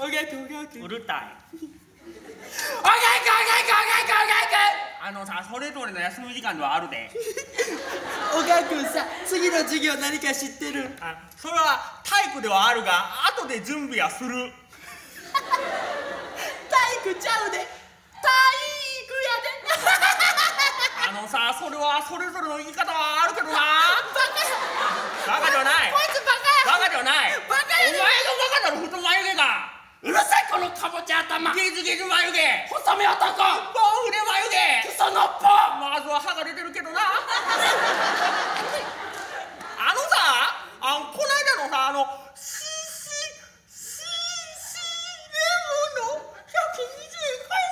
おげくおげくうるたい。おげくおげくおげくおげくあのさそれぞれの休み時間ではあるで。おがくんさ次の授業何か知ってる？あそれは体育ではあるが後で準備はする。体育ちゃうで。体育やで。あのさそれはそれぞれの言い方はあるけどな。バカ。バカではない。こいつバカやバカではないバカやでお前がバカだろ太眉毛がうるさいこのかぼちゃ頭。ゲジゲジ眉毛。細身男。ボンフレ眉毛。クソのっぽ。まずは歯が出てるけどな。あのさあのこの間のさあの CC CC レモンの120円返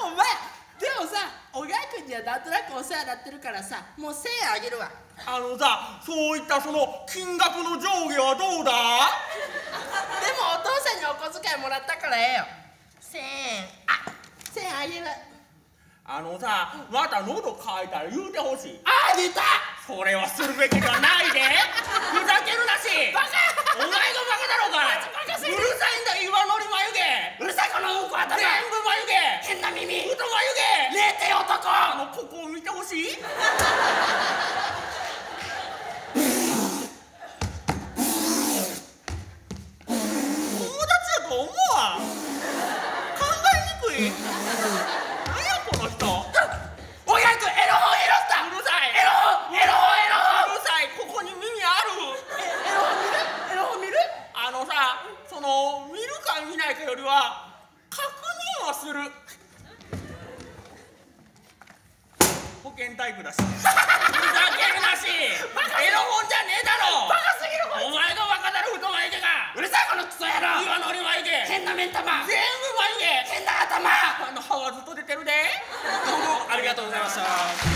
お前でもさおがくんにはなんとなくお世話になってるからさもう1000円あげるわ。あのさそういったその金額の上下はどうだ？でもお父さんにお小遣いもらったからええよ。1000円あ1000円あげる。あのさまた喉乾いたら言うてほしい。あ出た。それはするべきではないでふざけるなしバカお前がバカだろうがあいつバカすぎるうるさいんだ岩のり眉毛うるさいこのうんこ頭全部眉毛変な耳太眉毛ねえて男あのここを見てほしい？友達だと思わん？考えにくい？何やこの人？おがくんエロ本拾った！うるさい。エロ本エロ本エロ本！うるさい。ここに耳ある？エロ本見る？エロ本見る？あのさその見るか見ないかよりは確認はする保健体育だし。ふざけるなし。エロ本じゃねえだろ。バカすぎるお前がバカだろ太眉毛が。つうるさいこのクソ野郎。岩のり眉毛。変な目ん玉。全部眉毛。変な頭。あの歯はずっと出てるで。どうもありがとうございました